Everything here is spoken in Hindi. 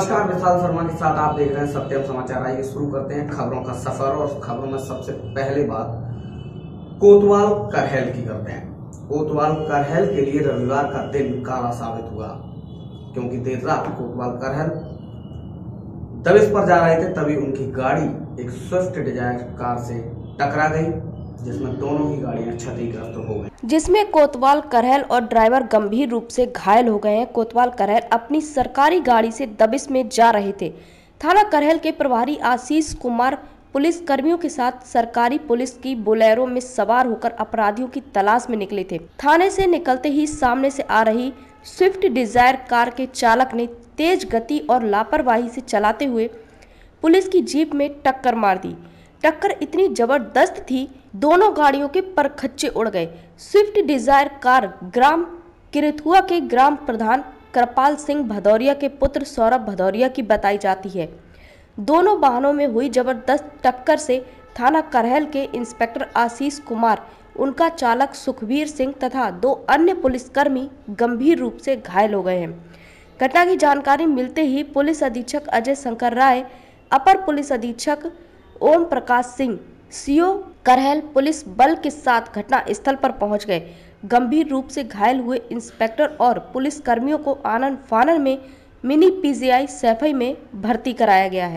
देख रहे हैं सत्यम समाचार। आइए शुरू करते हैं खबरों का सफ़र और खबरों में सबसे पहले बात कोतवाल करहल की करते हैं। कोतवाल करहल के लिए रविवार का दिन काला साबित हुआ, क्योंकि देर रात कोतवाल करहल दबिश पर जा रहे थे, तभी उनकी गाड़ी एक स्विफ्ट डिज़ायर कार से टकरा गई। जिसमें दोनों ही गाड़ियाँ क्षतिग्रस्त हो गई। जिसमें कोतवाल करहल और ड्राइवर गंभीर रूप से घायल हो गए हैं। कोतवाल करहल अपनी सरकारी गाड़ी से दबिश में जा रहे थे। थाना करहल के प्रभारी आशीष कुमार पुलिस कर्मियों के साथ सरकारी पुलिस की बोलेरो में सवार होकर अपराधियों की तलाश में निकले थे। थाने से निकलते ही सामने से आ रही स्विफ्ट डिज़ायर कार के चालक ने तेज गति और लापरवाही से चलाते हुए पुलिस की जीप में टक्कर मार दी। टक्कर इतनी ज़बरदस्त थी, दोनों गाड़ियों के परखच्चे उड़ गए। स्विफ्ट डिज़ायर कार ग्राम किरथुआ के ग्राम प्रधान कृपाल सिंह भदौरिया के पुत्र सौरभ भदौरिया की बताई जाती है। दोनों वाहनों में हुई ज़बरदस्त टक्कर से थाना करहल के इंस्पेक्टर आशीष कुमार, उनका चालक सुखबीर सिंह तथा दो अन्य पुलिसकर्मी गंभीर रूप से घायल हो गए हैं। घटना की जानकारी मिलते ही पुलिस अधीक्षक अजय शंकर राय, अपर पुलिस अधीक्षक ओम प्रकाश सिंह, सीओ करहल पुलिस बल के साथ घटना स्थल पर पहुँच गए। गंभीर रूप से घायल हुए इंस्पेक्टर और पुलिस कर्मियों को आनंद फानन में मिनी पीजीआई सैफई में भर्ती कराया गया है।